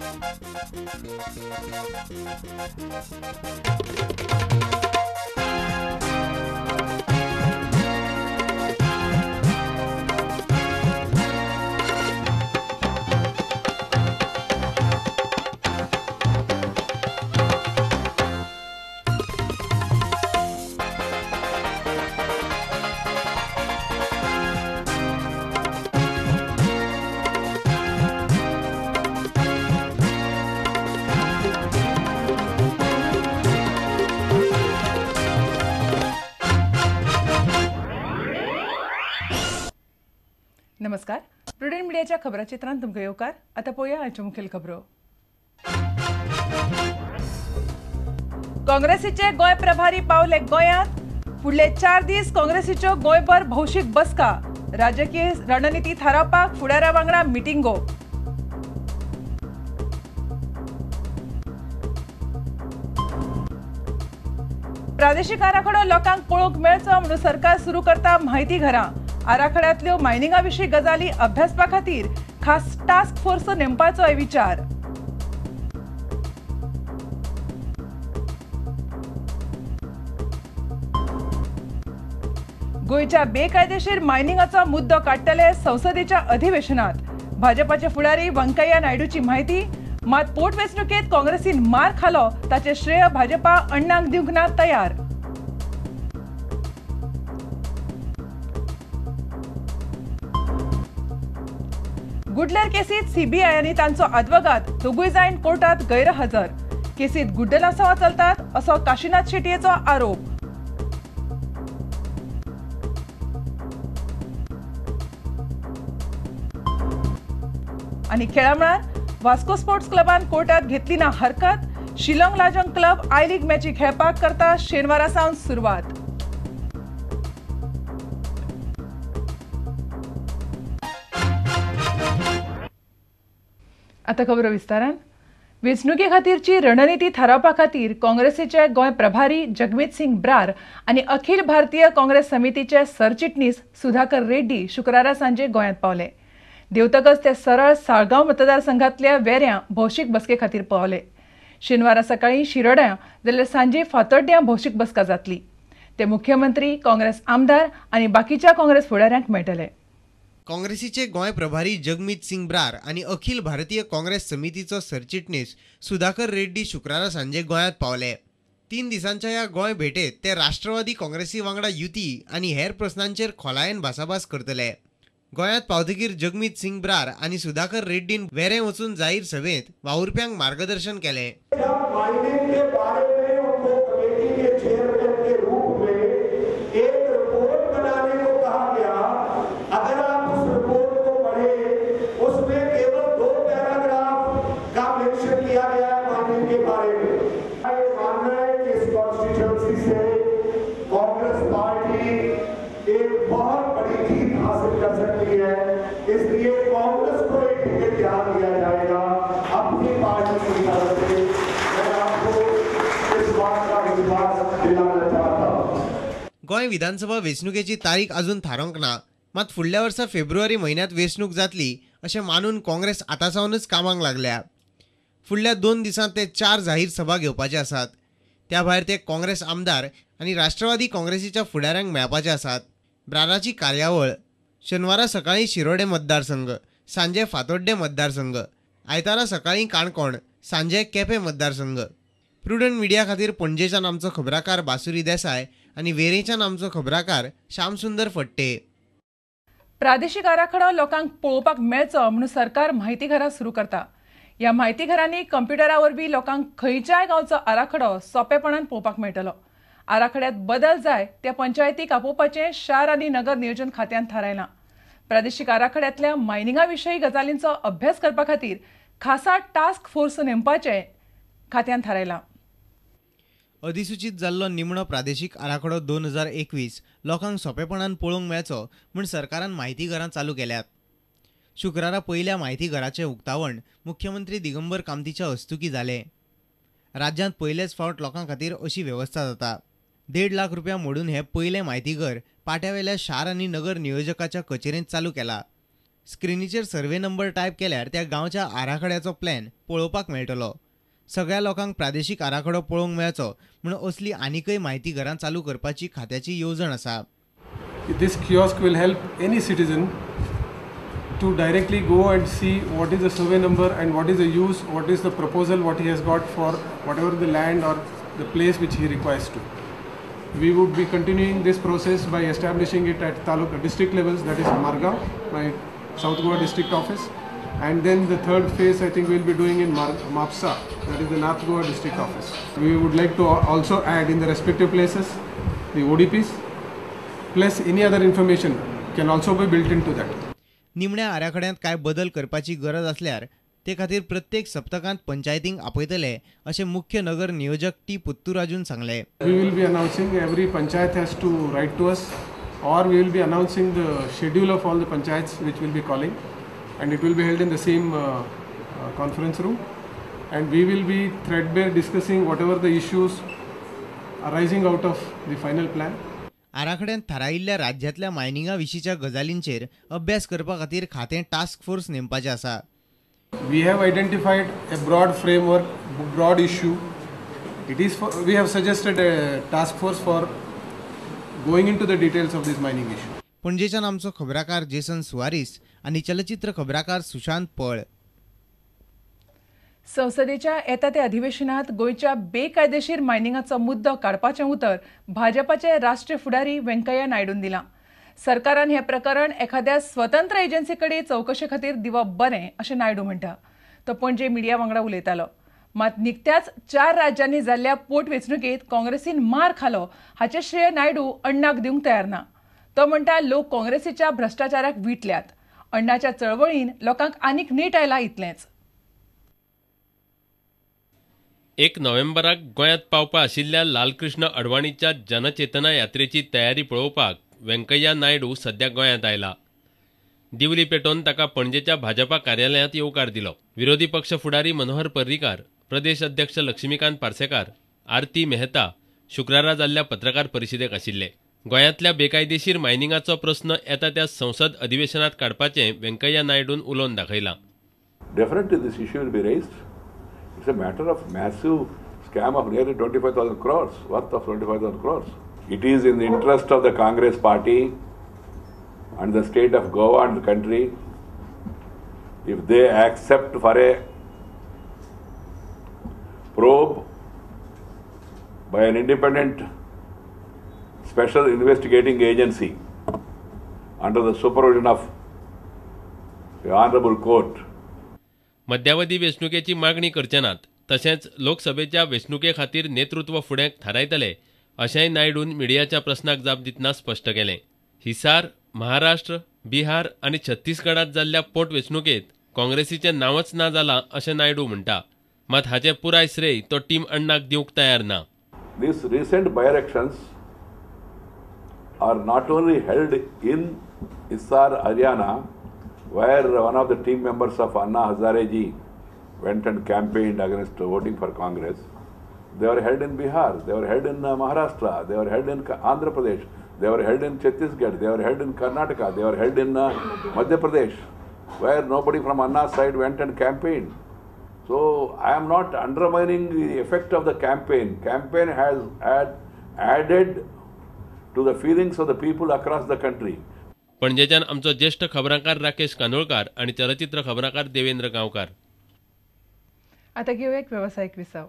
Thank you. नमस्कार. Prudent मिडियाच्या खबराचित्रांत तुमकां येवकार. आतां पळोवया आयच्यो मुखेल खबरो. काँग्रेसीचे गोंय प्रभारी पावले गोंयांत. फुडले चार दीस काँग्रेसीच्यो गोंयभर भौशीक बसका. राजकीय रणनिती थारावपाक फुडाऱ्या वांगडा मिटिंगो. प्रादेशीक आराखडो लोकांक पळोवंक मेळचो म्हणून सरकार सुरू करता म्हायती घरां. आराखड्यांतल्यो मायनिंगा विशीं गजाली अभ्यासपा खातीर खास टास्क फोर्स नेमपाचोय विचार. गोंयच्या बेकायदेशीर मायनिंगाचो मुद्दो काडटले संसदेच्या अधिवेशनात. भाजपाचे फुडारी व्यंकय्या नायडूची म्हायती मात पोटवेंचणुकेंत काँग्रेसीन मार खालो ताचे श्रेय भाजपा अण्णांक दिवंक ना तयार. गुडलेर केसीत सीबीआय आनी तांचो आदवोगाद दोगूय जाण कोर्टात गैरहजर. केसीत गुड्डलासवा चलतात असो काशीनाथ शेटयेचो आरोप. आनी खेळा मळार वास्को स्पोर्ट्स क्लबान कोर्टात घेतली ना हरकत? Shillong Lajong club I league मॅची खेळपाक करता शेनवारा सावन सुरवात. आतां खबरो विस्तारान. वेंचणुके खातीरची रणनिती थारावपा खातीर काँग्रेसीचे गोंय प्रभारी जगमीत सिंग ब्रार आनी अखिल भारतीय काँग्रेस समितीचे सरचिटणीस सुधाकर रेड्डी शुक्रारा सांजे गोंयांत पावले. देवतकच ते सरळ साळगांव मतदारसंघातल्या वेऱ्यां भौशीक बसके खातीर पावले. शेनवारा सकाळी शिरोड्या जाल्यार सांजे फातोड्ड्यां भौशीक बसका जातली. ते मुख्यमंत्री काँग्रेस आमदार आनी बाकीच्या काँग्रेस फुडाऱ्यांक मेळटले. काँग्रेसीचे गोंय प्रभारी जगमीत सिंग ब्रार आनी अखिल भारतीय काँग्रेस समितीचो सरचिटणीस सुधाकर रेड्डी शुक्रारा सांजे गोंयांत पावले. तीन दिसांच्या ह्या गोंय भेटेत ते राष्ट्रवादी काँग्रेसी वांगडा युती आनी हेर प्रस्नांचेर खोलायेन भासाभास करतले. गोंयांत पावतकीर जगमीत सिंग ब्रार आनी सुधाकर रेड्डीन वेरें वचून जाहीर सभेत वावुरप्यांक मार्गदर्शन केलें. पार्टी एक बहुत बड़ी जीत हासिल कर सकती है। इसलिए कांग्रेस को एक टिकट ध्यान दिया जाएगा अपनी पार्टी की तरफ से। मैं आपको इस बात का विश्वास दिलाना चाहता हूँ। गोंय विधानसभा वेंचणुकेची तारीख अजून थारोवंक ना मात फुडल्या वर्सा फेब्रुवारी म्हयन्यांत वेंचणूक जातली अशें मानून काँग्रेस आतांसावनच कामांक लागल्या. फुडल्या दोन दिसांत ते चार जाहीर सभा घेवपाचे आसात. त्या भायर ते काँग्रेस आमदार आनी राष्ट्रवादी काँग्रेसीच्या फुडाऱ्यांक मेळपाचे आसात ब्राराची कार्यावळ शेनवारा सकाळीं शिरोडे मतदारसंघ सांजे फातोड्डे मतदारसंघ आयतारा सकाळीं काणकोण सांजे केपे मतदारसंघ. प्रुडंट मिडिया खातीर पणजेच्यान आमचो खबराकार बासुरी देसाय आनी वेरेंच्यान आमचो खबराकार श्यामसुंदर फट्टे. प्रादेशीक आराखडो लोकांक पळोवपाक मेळचो म्हणून सरकार म्हायती घरां सुरू करता. ह्या म्हायती घरांनी कंप्युटरा वरवीं लोकांक खंयच्याय गांवचो आराखडो सोंपेपणान पळोवपाक मेळटलो. आराखड्यात बदल जाय ते पंचायतीक आपोवपाचें शार आनी नगर नियोजन खात्यान थारायलां. प्रादेशीक आराखड्यांतल्या मायनिंगा विशयी गजालींचो अभ्यास करपा खातीर खासा टास्क फोर्स नेमपाचें खात्यान थारायलां. अधिसूचित जाल्लो निमणो प्रादेशीक आराखडो दोन हजार एकवीस लोकांक सोंपेपणान पळोवंक मेळचो म्हूण सरकारान म्हायती घरां चालू केल्यात. शुक्रारा पयल्या म्हायती घराचें उक्तावण मुख्यमंत्री दिगंबर कामतीच्या हस्तुकी जालें राज्यांत पयलेच फावट लोकां खातीर अशी वेवस्था जाता. देड लाख रुपया मोडून हें पयलें म्हायती घर पाट्यावेल्या शार आनी नगर नियोजकाच्या कचेरेंत चालू केला. स्क्रिनीचेर सर्वे नंबर टायप केल्यार त्या गांवच्या आराखड्याचो प्लॅन पळोवपाक मेळटलो. सगळ्या लोकांक प्रादेशीक आराखडो पळोवंक मेळचो म्हूण असली आनीकय म्हायती घरां चालू करपाची खात्याची येवजण आसा. This kiosk will help any citizen to directly go and see what is the survey number and what is the use, what is the proposal, what he has got for whatever the land or the place which he requires to. We would be continuing this process by establishing it at Taluka district levels, that is Marga, my South Goa district office. And then the third phase I think we'll be doing in Mar- Mapsa, that is the North Goa district office. We would like to also add in the respective places the ODPs, plus any other information can also be built into that. निमण्या आराखड्यांत काय बदल करपाची गरज असल्यार ते खातीर प्रत्येक सप्तकांत पंचायतींक आपयतले अशें मुख्य नगर नियोजक टी पुत्तूराजून सांगले. We will be announcing every panchayat has to write to us or we will be announcing the schedule of all the panchayat which will be calling and it will be held in the same conference room and we will be threadbare discussing whatever the issues arising out of the final plan आराखड्यान थारायिल्ल्या राज्यातल्या मायनिंगाविशींच्या गजालींचेर अभ्यास करपा खातीर खातें task force नेमपाचें आसा. We have identified a broad framework broad issue it is for we have suggested task force for going into the details of these mining issue पणजेच्यान आमचो खबराकार जेसन सुवारीस आणि चलचित्र खबराकार सुशांत पळ. संसदेच्या येता त्या अधिवेशनात गोंयच्या बेकायदेशीर मायनिंगाचो मुद्दो काडपाचें उतर भाजपाचे राष्ट्रीय फुडारी व्यंकय्या नायडून दिलां. सरकारान हें प्रकरण एखाद्या स्वतंत्र एजन्सी कडेन चवकशे खातीर दिवप बरें अशें नायडू म्हणटा. तो पणजे मिडिया वांगडा उलयतालो. मात निकत्याच चार राज्यांनी जाल्ल्या पोटवेंचणुकेंत काँग्रेसीन मार खालो हाचें श्रेय नायडू अण्णाक दिवंक तयार ना. तो म्हणटा लोक काँग्रेसीच्या भ्रश्टाचाराक विटल्यात. अण्णाच्या चळवळीन लोकांक आनीक नीट आयला इतलेंच. एक नोव्हेंबराक गोंयांत पावपा आशिल्ल्या लालकृष्ण अडवाणीच्या जनचेतना यात्रेची तयारी पळोवपाक व्यंकय्या नायडू सध्या गोंयांत आयला. दिवली पेटोवन ताका पणजेच्या भाजपा कार्यालयांत येवकार दिलो. विरोधी पक्ष फुडारी मनोहर पर्रीकार प्रदेश अध्यक्ष लक्ष्मीकांत पार्सेकार आरती मेहता शुक्रारा जाल्ल्या पत्रकार परिशदेक आशिल्ले. गोंयांतल्या बेकायदेशीर मायनिंगाचो प्रस्न येता त्या संसद अधिवेशनात काडपाचें व्यंकय्या नायडून उलोवन दाखयलां. It's a matter of massive scam of nearly 25,000 crores, worth of 25,000 crores. It is in the interest of the Congress party and the state of Goa and the country if they accept for a probe by an independent special investigating agency under the supervision of the Honorable Court. मध्यावधी वेंचणुकेची मागणी करचे नात तशेंच लोकसभेच्या वेंचणुके खातीर नेतृत्व फुडें थारायतले अशेंय नायडून मिडियाच्या प्रस्नाक जाप दितना स्पश्ट केलें. हिसार महाराष्ट्र बिहार आनी छत्तीसगडात जाल्ल्या पोटवेंचणुकेंत काँग्रेसीचें नांवच ना जालां अशें नायडू म्हणटा. मात हाचें पुराय श्रेय तो टीम अण्णाक दिवंक तयार ना. These recent by-elections are not only held in Issar, Haryana, where one of the team members of Anna Hazareji went and campaigned against voting for Congress. They were held in Bihar, they were held in uh, Maharashtra, they were held in Andhra Pradesh, they were held in Chhattisgarh, they were held in Karnataka, they were held in uh, Madhya Pradesh, where nobody from Anna's side went and campaigned. So I am not undermining the effect of the campaign. Campaign has had added to the feelings of the people across the country. पणजेच्यान आमचो ज्येष्ठ खबराकार राकेश कांदोळकार आनी चलचित्र खबराकार देवेंद्र गांवकार. आता घेऊ एक व्यावसायिक विसाव.